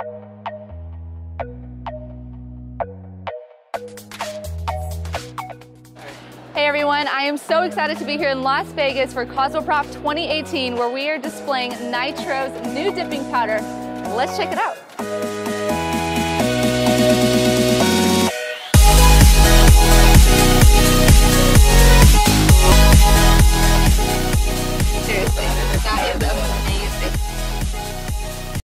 Hey everyone, I am so excited to be here in Las Vegas for Cosmoprof 2018 where we are displaying Nitro's new dipping powder. Let's check it out. Seriously, that is amazing.